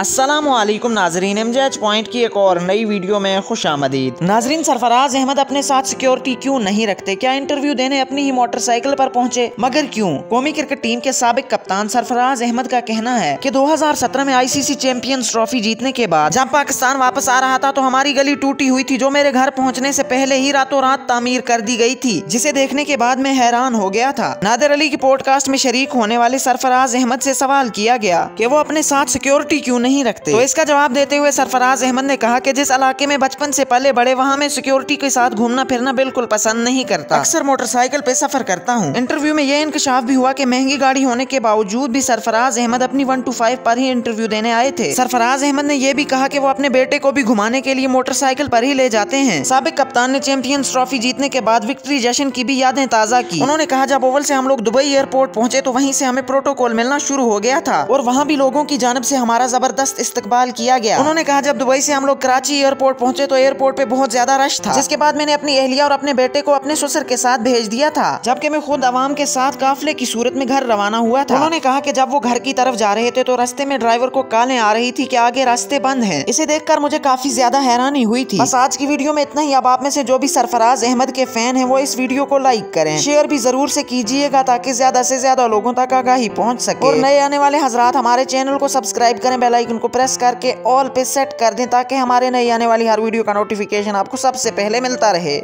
असलम नाजरीन एम जे H point की एक और नई वीडियो में खुश आमदीद। नाजरीन सरफराज अहमद अपने साथ सिक्योरिटी क्यों नहीं रखते? क्या इंटरव्यू देने अपनी ही मोटरसाइकिल पर पहुँचे? मगर क्यों? कौमी क्रिकेट टीम के सबक कप्तान सरफराज अहमद का कहना है कि 2017 में आईसीसी चैंपियंस ट्रॉफी जीतने के बाद जब पाकिस्तान वापस आ रहा था तो हमारी गली टूटी हुई थी, जो मेरे घर पहुँचने ऐसी पहले ही रातों रात तामीर कर दी गई थी, जिसे देखने के बाद मैं हैरान हो गया था। नादिर अली की पॉडकास्ट में शरीक होने वाले सरफराज अहमद ऐसी सवाल किया गया की वो अपने साथ सिक्योरिटी क्यूँ रखते। तो इसका जवाब देते हुए सरफराज अहमद ने कहा कि जिस इलाके में बचपन से पले बड़े वहाँ में सिक्योरिटी के साथ घूमना फिरना बिल्कुल पसंद नहीं करता। अक्सर मोटरसाइकिल पे सफ़र करता हूँ। इंटरव्यू में यह इंकशाफ भी हुआ की महँगी गाड़ी होने के बावजूद भी सरफराज अहमद अपनी वन टू फाइव पर ही इंटरव्यू देने आए थे। सरफराज अहमद ने यह भी कहा की वो अपने बेटे को भी घुमाने के लिए मोटरसाइकिल पर ही ले जाते हैं। सबक कप्तान ने चैंपियंस ट्रॉफी जीतने के बाद विक्ट्री जश्न की भी यादें ताज़ा की। उन्होंने कहा जब ओवल से हम लोग दुबई एयरपोर्ट पहुँचे तो वहीं से हमें प्रोटोकॉल मिलना शुरू हो गया था और वहाँ भी लोगों की जानब से हमारा ज़बरदस्त इस्तकबाल किया गया। उन्होंने कहा जब दुबई से हम लोग कराची एयरपोर्ट पहुँचे तो एयरपोर्ट पे बहुत ज़्यादा रश था। जिसके बाद मैंने अपनी एहलिया और अपने बेटे को अपने ससुर के साथ भेज दिया था जबकि मैं खुद आवाम के साथ काफिले की सूरत में घर रवाना हुआ था। उन्होंने कहा की जब वो घर की तरफ़ जा रहे थे तो रास्ते में ड्राइवर को काले आ रही थी की आगे रास्ते बंद है। इसे देखकर मुझे काफ़ी ज़्यादा हैरानी हुई थी। बस आज की वीडियो में इतना ही। अब आप में से जो भी सरफराज अहमद के फ़ैन है वो इस वीडियो को लाइक करें। शेयर भी ज़रूर से कीजिएगा ताकि ज़्यादा से ज़्यादा लोगों तक आगाही पहुँच सके। और नए आने वाले हजरात हमारे चैनल को सब्सक्राइब करें बेल आइकन को प्रेस करके ऑल पे सेट कर दें ताकि हमारे नई आने वाली हर वीडियो का नोटिफिकेशन आपको सबसे पहले मिलता रहे।